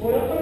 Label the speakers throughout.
Speaker 1: 뭐였더라?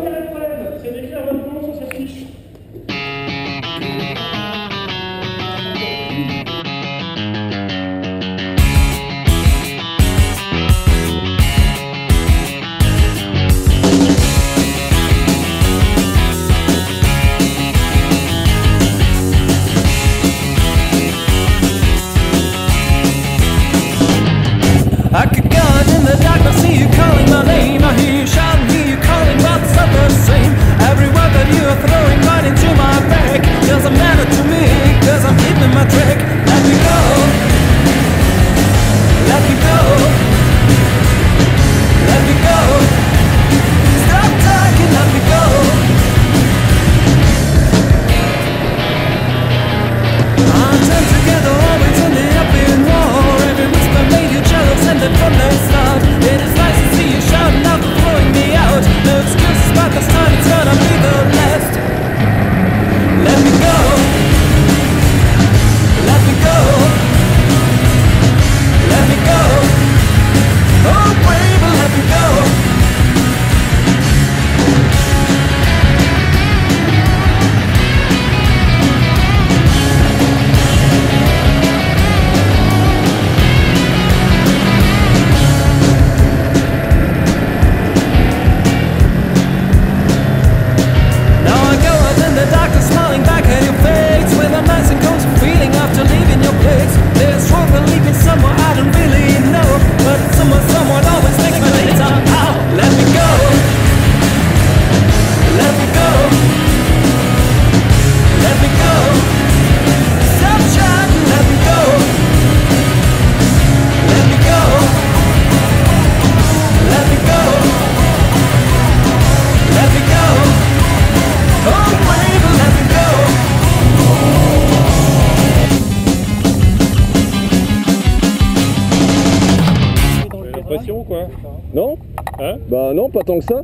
Speaker 1: L'impression quoi.
Speaker 2: Non
Speaker 1: Hein
Speaker 2: Bah non, pas tant que ça.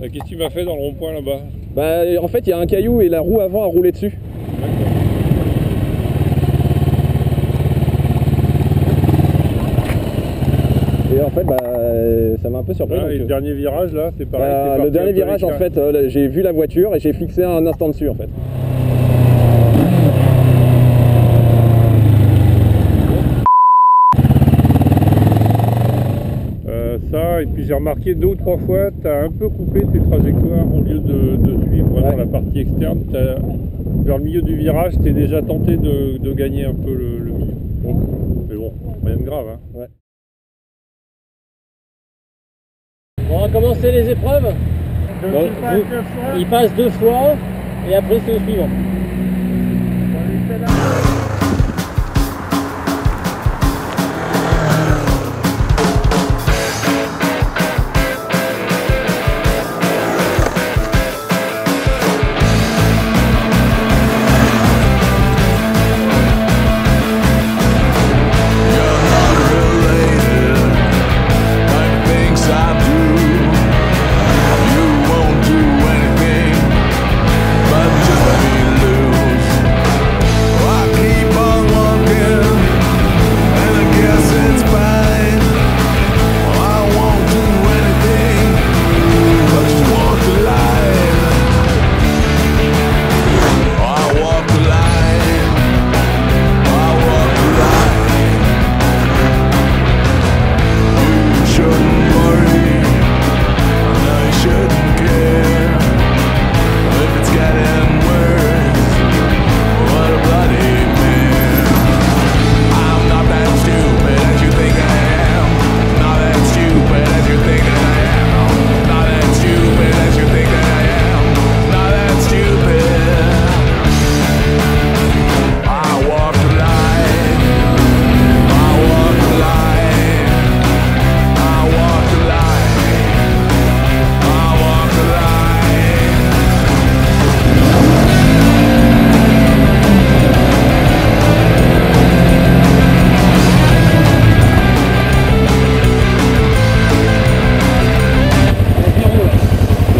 Speaker 1: Euh, Qu'est-ce que tu m'as fait dans le rond-point là-bas
Speaker 2: Bah en fait, il y a un caillou et la roue avant a roulé dessus. Et en fait, bah, ça m'a un peu surpris.
Speaker 1: Ah,
Speaker 2: donc,
Speaker 1: et le
Speaker 2: euh,
Speaker 1: dernier virage là, c'est pareil.
Speaker 2: bah,
Speaker 1: t'es
Speaker 2: le dernier
Speaker 1: un peu
Speaker 2: virage, en fait, euh, j'ai vu la voiture et j'ai fixé un instant dessus, en fait.
Speaker 1: Euh, ça, et puis j'ai remarqué deux ou trois fois, tu as un peu coupé tes trajectoires au lieu de, de suivre vraiment
Speaker 2: Ouais.
Speaker 1: la partie externe. vers le milieu du virage, tu es déjà tenté de, de gagner un peu le, le milieu. Mais bon, rien de grave. Hein.
Speaker 3: On va commencer les épreuves. Donc, vous- il passe deux fois et après c'est au suivant.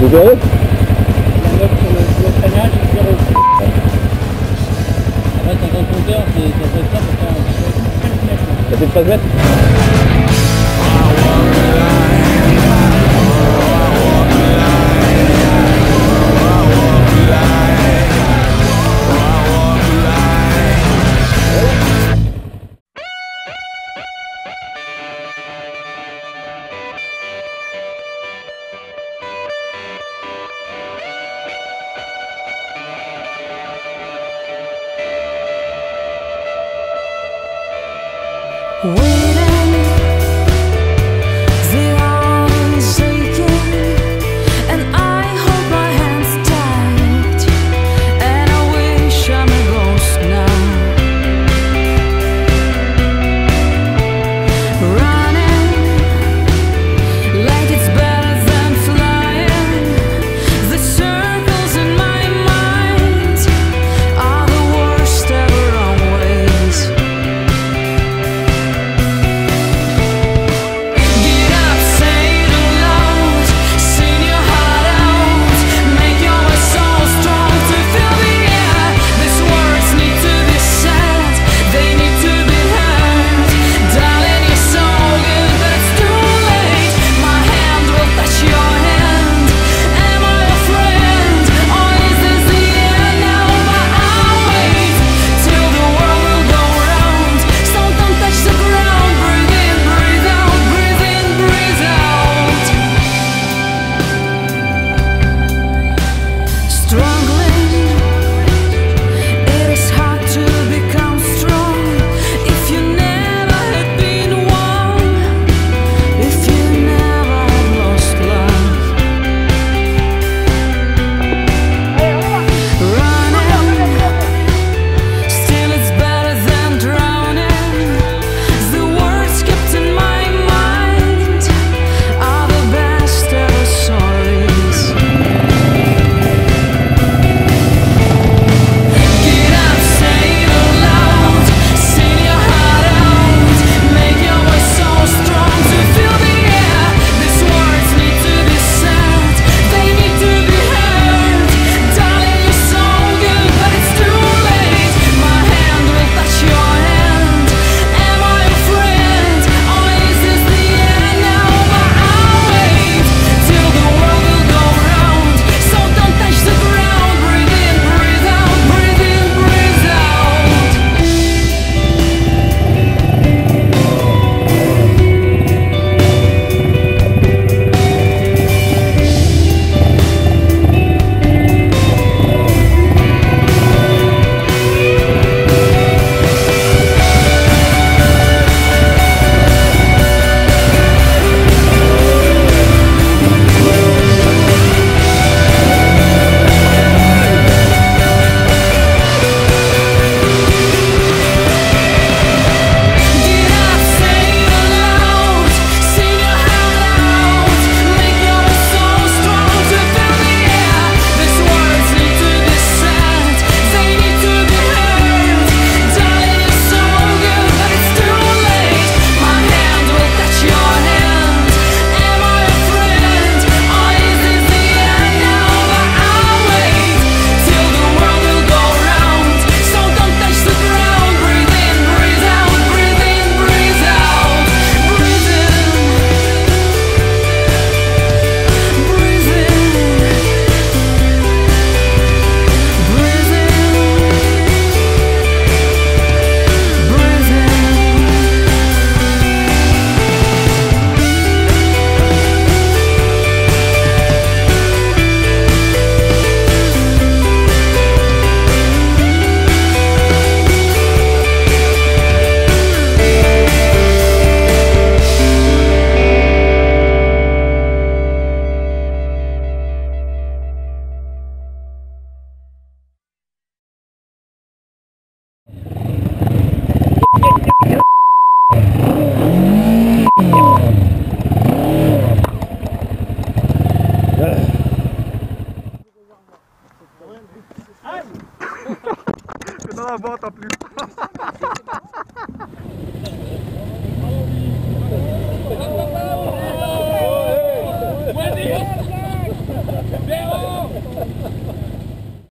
Speaker 2: Le zéro
Speaker 3: La note sur le, sur le freinage, zéro. Après, t'as un compteur, faire un
Speaker 2: Ça fait 13 mètres
Speaker 4: 为。volta, please.